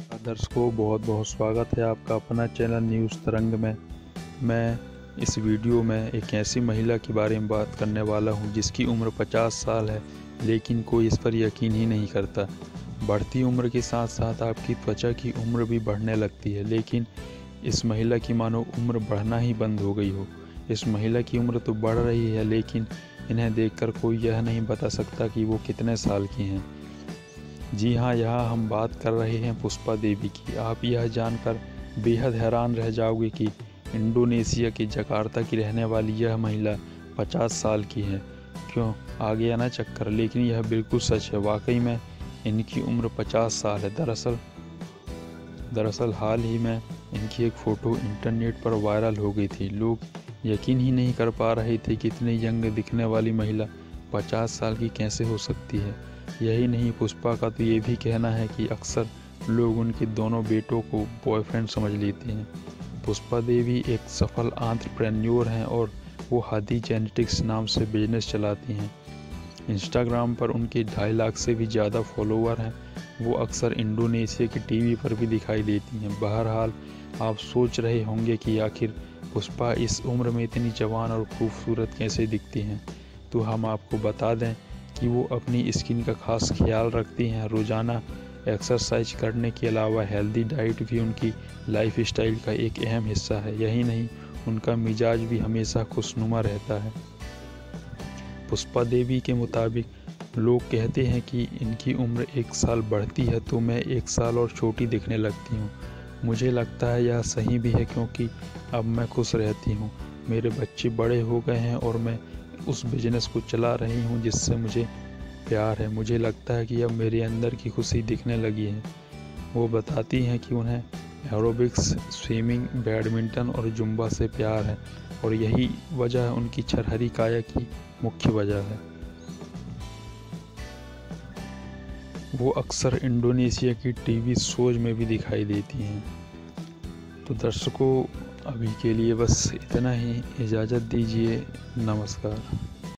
दर्शकों बहुत बहुत स्वागत है आपका अपना चैनल न्यूज़ तरंग में। मैं इस वीडियो में एक ऐसी महिला के बारे में बात करने वाला हूँ, जिसकी उम्र 50 साल है, लेकिन कोई इस पर यकीन ही नहीं करता। बढ़ती उम्र के साथ साथ आपकी त्वचा की उम्र भी बढ़ने लगती है, लेकिन इस महिला की मानो उम्र बढ़ना ही बंद हो गई हो। इस महिला की उम्र तो बढ़ रही है, लेकिन इन्हें देखकर कोई यह नहीं बता सकता कि वो कितने साल की हैं। जी हाँ यहाँ हम बात कर रहे हैं पुष्पा देवी की। आप यह जानकर बेहद हैरान रह जाओगे कि इंडोनेशिया के जकार्ता की रहने वाली यह महिला 50 साल की है। क्यों? आ गया ना चक्कर, लेकिन यह बिल्कुल सच है। वाकई में इनकी उम्र 50 साल है। दरअसल दरअसल हाल ही में इनकी एक फ़ोटो इंटरनेट पर वायरल हो गई थी। लोग यकीन ही नहीं कर पा रहे थे कि इतनी यंग दिखने वाली महिला 50 साल की कैसे हो सकती है। यही नहीं, पुष्पा का तो ये भी कहना है कि अक्सर लोग उनके दोनों बेटों को बॉयफ्रेंड समझ लेते हैं। पुष्पा देवी एक सफल आंट्रप्रेन्योर हैं और वो हादी जेनेटिक्स नाम से बिज़नेस चलाती हैं। इंस्टाग्राम पर उनके ढाई लाख से भी ज़्यादा फॉलोअर हैं। वो अक्सर इंडोनेशिया की टीवी पर भी दिखाई देती हैं। बहरहाल, आप सोच रहे होंगे कि आखिर पुष्पा इस उम्र में इतनी जवान और खूबसूरत कैसे दिखती हैं। तो हम आपको बता दें कि वो अपनी स्किन का खास ख्याल रखती हैं। रोज़ाना एक्सरसाइज करने के अलावा हेल्दी डाइट भी उनकी लाइफ स्टाइल का एक अहम हिस्सा है। यही नहीं, उनका मिजाज भी हमेशा खुशनुमा रहता है। पुष्पा देवी के मुताबिक, लोग कहते हैं कि इनकी उम्र एक साल बढ़ती है तो मैं एक साल और छोटी दिखने लगती हूँ। मुझे लगता है यह सही भी है, क्योंकि अब मैं खुश रहती हूँ। मेरे बच्चे बड़े हो गए हैं और मैं उस बिज़नेस को चला रही हूँ जिससे मुझे प्यार है। मुझे लगता है कि अब मेरे अंदर की खुशी दिखने लगी है। वो बताती हैं कि उन्हें एरोबिक्स स्विमिंग बैडमिंटन और जुम्बा से प्यार है और यही वजह है उनकी छरहरी काया की मुख्य वजह है। वो अक्सर इंडोनेशिया की टीवी शोज़ में भी दिखाई देती हैं। तो दर्शकों अभी के लिए बस इतना ही। इजाज़त दीजिए। नमस्कार।